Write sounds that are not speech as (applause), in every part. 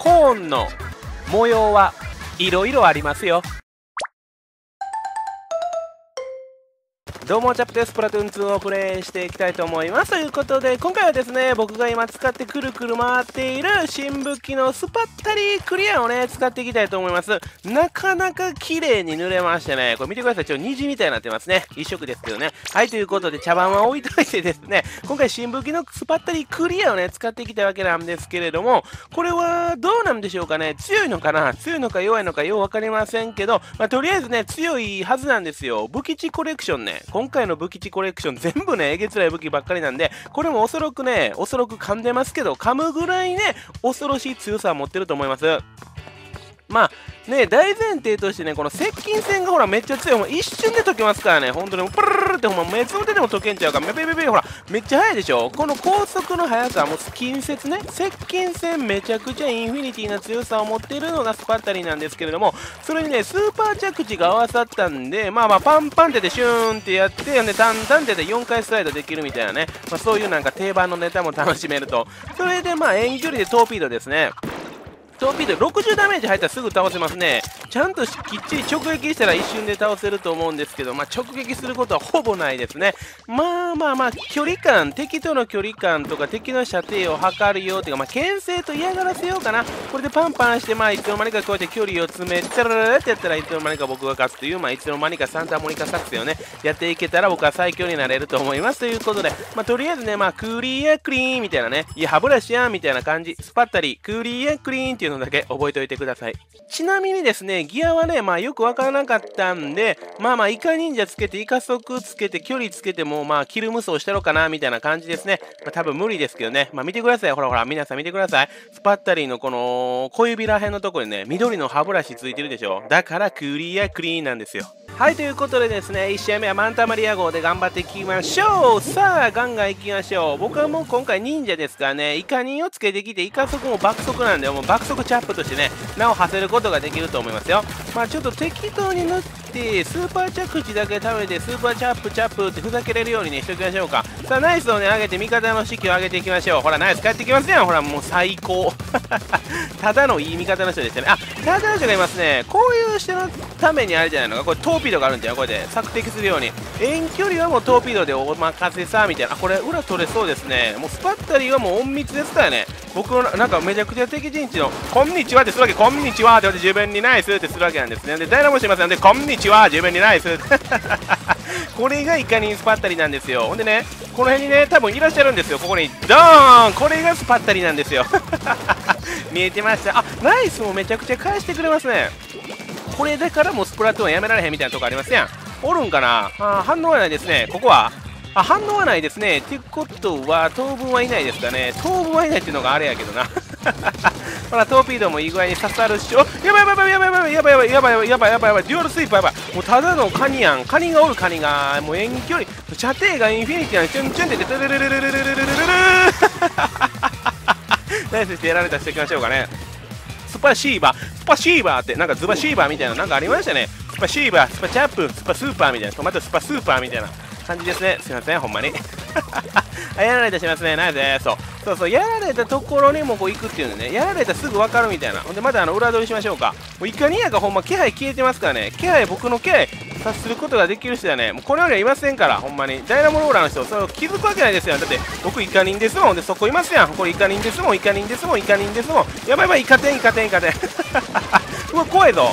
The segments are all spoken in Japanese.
コーンの模様はいろいろありますよ。どうもチャプテスプラトゥーン2をプレイしていきたいと思います。ということで今回はですね僕が今使ってくるくる回っている新武器のスパッタリークリアをね使っていきたいと思います。なかなか綺麗に塗れましてねこれ見てください。ちょっと虹みたいになってますね。一色ですけどね。はいということで茶番は置いといてですね今回新武器のスパッタリークリアをね使ってきたわけなんですけれどもこれはどうなんでしょうかね。強いのかな？強いのか弱いのかよう分かりませんけど、まあ、とりあえずね強いはずなんですよ。武器値コレクションね。今回の武器値コレクション全部ね、えげつない武器ばっかりなんで、これもおそらくね、おそらく噛んでますけど、噛むぐらいね、恐ろしい強さを持ってると思います。まあね大前提としてねこの接近戦がほらめっちゃ強い。もう一瞬で解けますからね。本当にプルルルってほんま目つぶってでも解けんちゃうからめべべべほらめっちゃ速いでしょこの高速の速さもう近接ね接近戦めちゃくちゃインフィニティな強さを持っているのがスパッタリーなんですけれどもそれにねスーパー着地が合わさったんでまあまあパンパンってでシューンってやってでタンタンってで4回スライドできるみたいなね、まあ、そういうなんか定番のネタも楽しめるとそれでまあ遠距離でトーピードですねトーピード60ダメージ入ったらすぐ倒せますね。ちゃんときっちり直撃したら一瞬で倒せると思うんですけど、まあ、直撃することはほぼないですね。まあまあまあ距離感敵との距離感とか敵の射程を測るよっていうかまあ牽制と嫌がらせようかな。これでパンパンしてまあいつの間にかこうやって距離を詰めチャラララってやったらいつの間にか僕が勝つというまあいつの間にかサンタモニカ作戦をねやっていけたら僕は最強になれると思います。ということでまあとりあえずねまあクリアクリーンみたいなねいや歯ブラシやんみたいな感じ。スパッタリクリアクリーンっていうのだけ覚えておいてください。ちなみにですねギアはねまあよくわからなかったんでまあまあイカ忍者つけてイカ速つけて距離つけてもまあキル無双したろかなみたいな感じですね、まあ、多分無理ですけどね。まあ見てください。ほらほら皆さん見てください。スパッタリーのこの小指ら辺のとこにね緑の歯ブラシついてるでしょ。だからクリアクリーンなんですよ。はいということでですね1試合目はマンタマリア号で頑張っていきましょう。さあガンガンいきましょう。僕はもう今回忍者ですからねイカ忍をつけてきてイカ速も爆速なんでもう爆速チャップとしてね名を馳せることができると思いますよ。まあちょっと適当に塗ってスーパー着地だけ食べてスーパーチャップチャップってふざけれるようにねしときましょうか。さあナイスをね上げて味方の士気を上げていきましょう。ほらナイス帰ってきますやん。ほらもう最高。(laughs) ただのいい味方の人でしたね。あただの人がいますね。こういう人のためにあれじゃないのか。これトーピードがあるんじゃんこれで索敵するように。遠距離はもうトーピードでお任せさみたいな。あこれ裏取れそうですね。もうスパッタリーはもう隠密ですからね。僕のなんかめちゃくちゃ敵陣地の「こんにちは」ってするわけ「こんにちは」って言って自分にナイスってするわけなんですね。で誰もしません。で「こんにちは」自分にナイス。(laughs) これがイカニンスパッタリなんですよ。ほんでねこの辺にね多分いらっしゃるんですよ。ここにドーン。これがスパッタリなんですよ。(laughs) 見えてました。あナイスもめちゃくちゃ返してくれますね。これだからもうスプラトゥーンやめられへんみたいなとこありますやん。おるんかな？あ反応はないですね。ここは？あ反応はないですね。ってことは当分はいないですかね。当分はいないっていうのがあれやけどな。ほらトーピードもいい具合に刺さるしおやばいやばいやばいやばいやばいやばいやばいやばいやばいやばいデュアルスイープやばいもうただのカニやんカニがおるカニが。もう遠距離射程がインフィニティやんチュンチュンってトゥルルルルルルルルルルルナイスしてやられたしていきましょうかねスパシーバースパシーバーってなんかズバシーバーみたいななんかありましたねスパシーバースパチャップスパスーパーみたいなトマトスパスーパーみたいな感じですねすいませんほんまにやられたしますね。ナイスです。そう。そうそう。やられたところにもこう行くっていうのね。やられたらすぐ分かるみたいな。ほんでまたあの裏取りしましょうか。もうイカ忍者ほんま気配消えてますからね。気配僕の気配察することができる人はねもうこれよりはいませんから。ほんまに。ダイナモローラーの人それを気づくわけないですよ。だって僕イカ忍ですもんでそこいますやん。これイカ忍ですもん。イカ忍ですもん。イカ忍ですもん。やばいやばい。イカ天イカ天イカ天 (laughs) うわ怖いぞ。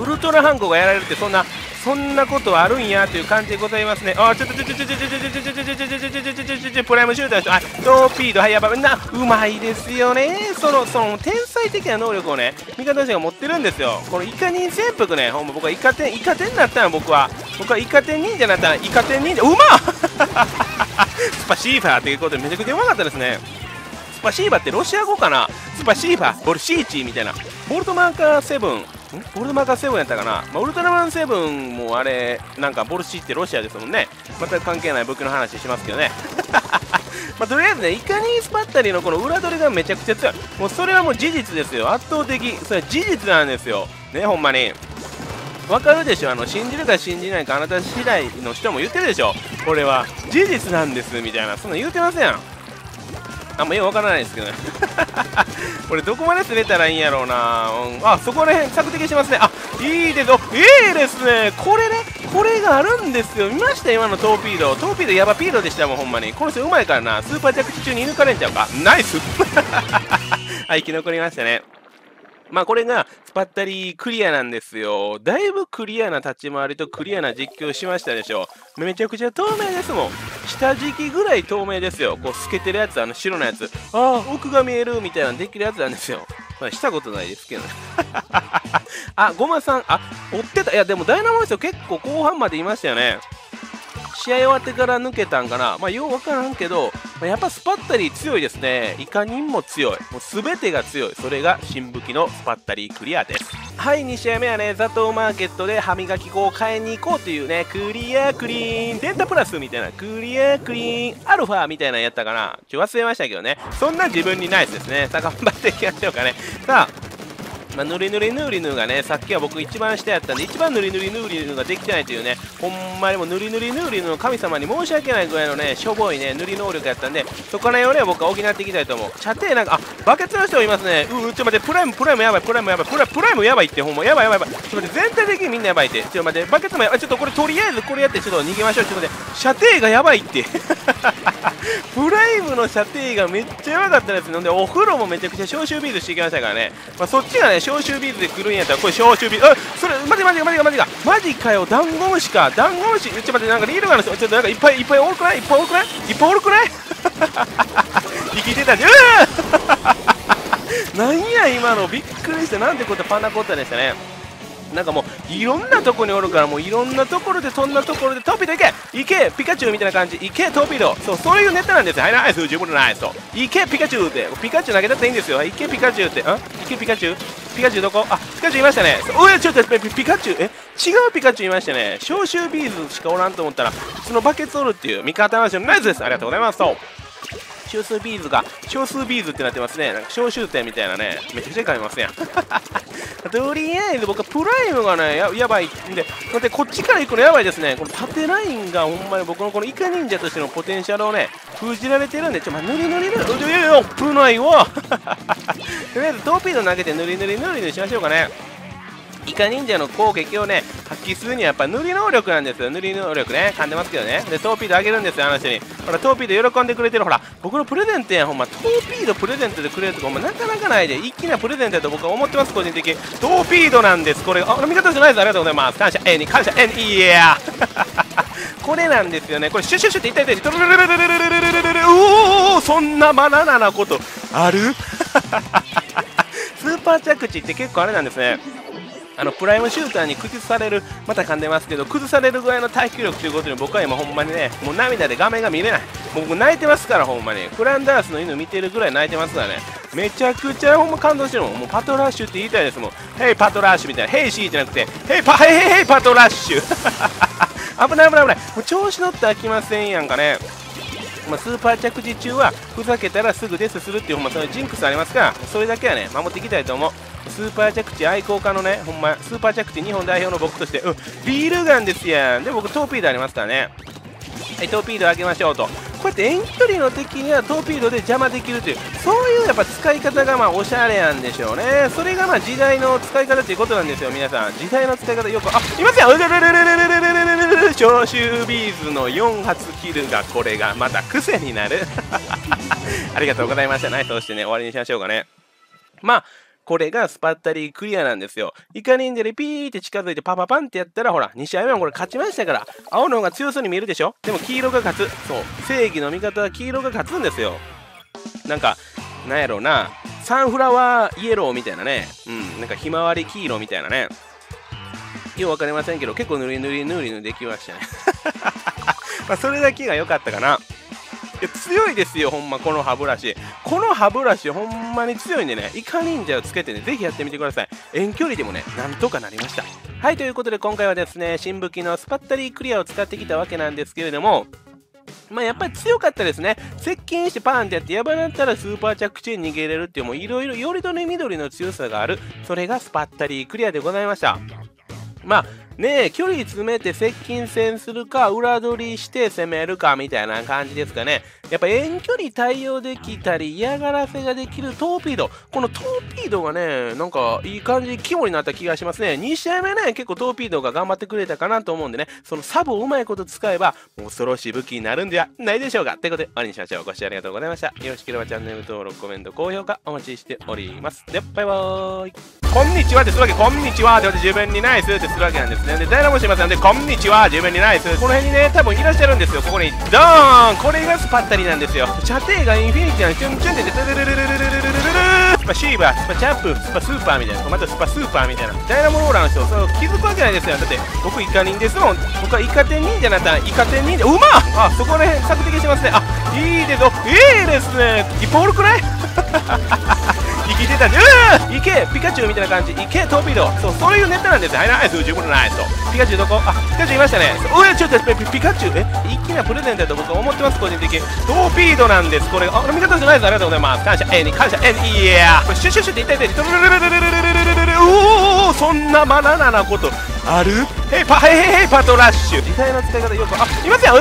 ウルトラハンコがやられるってそんなそんなことあるんやという感じでございますね。あ、ちょっとちょちょちょちょちょちょちょちょちょちょちょちょちょちょちょちょプライムシューターでしょ。あ、トーピードはいやばいなうまいですよね。そのその天才的な能力をね味方の人が持ってるんですよ。このイカ忍潜伏ね、ほんま僕はイカ天イカ天になったら僕は僕はイカ天忍者になったらイカ天忍者うまっスパシーファーっていうことでめちゃくちゃうまかったですね。スパシーバってロシア語かなスパシーバボルシーチみたいなボルトマーカー7ボルトマーカー7やったかな、まあ、ウルトラマン7もあれなんかボルシーってロシアですもんね。全く関係ない僕の話しますけどね。(laughs) まあ、とりあえずねいかにスパッタリーのこの裏取りがめちゃくちゃ強い。もうそれはもう事実ですよ。圧倒的。それは事実なんですよ。ねほんまに。わかるでしょ？あの信じるか信じないかあなた次第の人も言ってるでしょ？これは事実なんですみたいな。そんな言うてません。あんまよくわからないですけどね。(laughs) これどこまで滑ったらいいんやろうな、うん、あそこら辺索敵しますね。あいいです。よいいですね。これね。これがあるんですよ。見ました？今のトーピード。トーピードやばピードでしたもんほんまに。この人うまいからな。スーパー着地中に射抜かれんちゃうか？ナイス。(laughs) はい生き残りましたね。まあこれがスパッタリークリアなんですよ。だいぶクリアな立ち回りとクリアな実況しましたでしょう。めちゃくちゃ透明ですもん。下敷きぐらい透明ですよ。こう透けてるやつ、あの白のやつ。ああ、奥が見えるみたいなできるやつなんですよ。まあ、したことないですけどね。(laughs) あ、ごまさん、あ、追ってた。いや、でもダイナモイスト結構後半までいましたよね。試合終わってから抜けたんかな、まあ、よう分からんけど、まあ、やっぱスパッタリー強いですね。イカニンも強い。もう全てが強い。それが新武器のスパッタリークリアです。はい、2試合目はね、ザトウマーケットで歯磨き粉を買いに行こうというね、クリアクリーン、デンタプラスみたいな、クリアクリーン、アルファみたいなのやったかな。ちょ、忘れましたけどね。そんな自分にナイスですね。さあ、頑張っていきましょうかね。さあ、まあ、ぬりぬりヌーリヌーがね、さっきは僕一番下やったんで、一番ぬりぬりヌーリヌーができてないというね、ほんまにもぬりぬりヌーリヌーの神様に申し訳ないぐらいのね、しょぼいね、塗り能力やったんで、そこら辺をね、僕は補っていきたいと思う。射程なんか、あ、バケツの人いますね。うう、ちょっと待って、プライム、プライムやばい、プライムやばい、プラプライムやばいって、ほんま、やばいやばいやばい。ちょっと待って、全体的にみんなやばいって。ちょっと待って、バケツもやばい。ちょっとこれとりあえずこれやって、ちょっと逃げましょう。ちょっと待って、射程がやばいって。射程がめっちゃやばかったですので、お風呂もめちゃくちゃ消臭ビーズしてきましたからね。まあ、そっちがね、消臭ビーズで来るんやったらこれ消臭ビあそれマジマジマジマジか。マジかよ。ダンゴムシか。ダンゴムシちょっと待ってなんかリールがあるんですよ。ちょっとなんかいっぱいいっぱいおるくない？いっぱいおるくない？いっぱいおるくない？(laughs) 生きてたじゃん。(laughs) なんや今の。びっくりしてなんてことパンナコッタでしたね。なんかもういろんなとこにおるからもういろんなところでそんなところでトピードいけ。いけピカチュウみたいな感じ。いけトピード。そうそういうネタなんですよ。はいナイス十分ナイスといけピカチュウってピカチュウ投げたっていいんですよ。いけピカチュウって。んいけピカチュウ？ピカチュウどこ？あピカチュウいましたね。おいちょっとピピカチュウ？え？違うピカチュウいましたね。消臭ビーズしかおらんと思ったらそのバケツおるっていう味方の話のナイスです。ありがとうございます。そう。消臭ビーズが消臭ビーズってなってますね。なんか消臭点みたいなね。めちゃくちゃ買いますやん。とりあえず僕はプライムがねややばい。んでだってこっちから行くのやばいですね。この縦ラインがほんまに僕のこのイカ忍者としてのポテンシャルをね封じられてるんでちょまあ塗り塗り塗り。いやいや危ないわ (laughs) とりあえずトーピード投げて塗り塗り塗りにしましょうかね。イカ忍者の攻撃をね発揮するにはやっぱ塗り能力なんですよ。塗り能力ね噛んでますけどね。でトーピードあげるんですよあの人に。ほらトーピード喜んでくれてるほら僕のプレゼントやほんま。トーピードプレゼントでくれるとかもなかなかないで。一気なプレゼントやと僕は思ってます個人的トーピードなんです。これあ味方じゃないです。ありがとうございます。感謝 A に感謝 A にいや。(laughs) これなんですよね。これシュシュシュって痛い痛い痛いおおそんなバナナなことあるスーパー着地って結構あれなんですねあのプライムシューターに崩される、また噛んでますけど、崩されるぐらいの耐久力ということに僕は今、ほんまにね、もう涙で画面が見れない、僕、泣いてますから、ほんまに、フランダースの犬見てるぐらい泣いてますからね、めちゃくちゃほんま感動してるもん、もうパトラッシュって言いたいですもん、ヘイパトラッシュみたいな、ヘイ Siri じゃなくて、ヘイパヘイヘイヘイパトラッシュ。(laughs) 危ない危ない危ない、もう調子乗ってあきませんやんかね。まあ、スーパー着地中はふざけたらすぐデスするっていう、ほんまそのジンクスありますから、それだけはね、守っていきたいと思う。スーパー着地愛好家のね、ほんま、スーパー着地日本代表の僕として、うん、ビールガンですやん。で、僕、トーピードありますからね。はい、トーピード上げましょうと。こうやって遠距離の敵にはトーピードで邪魔できるという、そういうやっぱ使い方がまあおしゃれなんでしょうね。それがまあ時代の使い方ということなんですよ、皆さん。時代の使い方よく、あ、いますよ消臭ビーズの4発キルがこれがまた癖になる。ありがとうございました。ナイスをしてね、終わりにしましょうかね。まあ、これがスパッタリークリアなんですよ。イカ忍者でピーって近づいてパパパンってやったらほら、2試合目はこれ勝ちましたから、青の方が強そうに見えるでしょ？でも黄色が勝つ。そう。正義の味方は黄色が勝つんですよ。なんか、なんやろうな、サンフラワーイエローみたいなね。うん、なんかひまわり黄色みたいなね。よう分かりませんけど、結構塗り塗り塗り塗りできましたね。(laughs) まあ、それだけが良かったかな。や強いですよほんまこの歯ブラシこの歯ブラシほんまに強いんでねイカ忍者をつけてねぜひやってみてください遠距離でもねなんとかなりましたはいということで今回はですね新武器のスパッタリークリアを使ってきたわけなんですけれどもまあやっぱり強かったですね。接近してパーンってやって、やばだったらスーパー着地に逃げれるっていう、もういろいろ、よりどね緑の強さがある。それがスパッタリークリアでございました。まあ、ねえ、距離詰めて接近戦するか、裏取りして攻めるかみたいな感じですかね。やっぱ遠距離対応できたり、嫌がらせができるトーピード。このトーピードがね、なんかいい感じ、肝になった気がしますね。2試合目ね、結構トーピードが頑張ってくれたかなと思うんでね、そのサブをうまいこと使えば、恐ろしい武器になるんではないでしょうか。ということで、終わりにしましょう。ご視聴ありがとうございました。よろしければチャンネル登録、コメント、高評価お待ちしております。では、バイバーイ。こんにちはってするわけ、こんにちはって自分にナイスってするわけなんですね。で、ダイナモしますんで、こんにちは、自分にナイス。この辺にね、多分いらっしゃるんですよ。ここに、ドーンこれがスパッタリなんですよ。射程がインフィニティなんでチュンチュンで、ルルルルルルルルルルルスパシーバー、スパチャンプ、スパスーパーみたいな、またスパスーパーみたいな、ダイナモローラーの人、そう気づくわけないですよ。だって、僕イカ人ですもん。僕はイカ天忍者なかったら、イカ天忍者、うまっあ、そこら辺、索敵しますね。あ、いいですよ。いいですね。いっぱいおるくない生きてたんで、うーいけピカチュウみたいな感じ。いけトーピード。そう、そういうネタなんです。はい、ナイス、十分ナイスと。ピカチュウどこ？あ、ピカチュウいましたね。うわ、ちょっとピピカチュウ、え、一気なプレゼントだと僕は思ってます、個人的。トーピードなんです。これ、あ、味方じゃないです。ありがとうございます。感謝、えに感謝、えに、いやこれ、シュシュシュっていったいたいた。おおそんなバナナなことあるヘイパヘイヘイパトラッシュ。時代の使い方よく、あ、いますよ。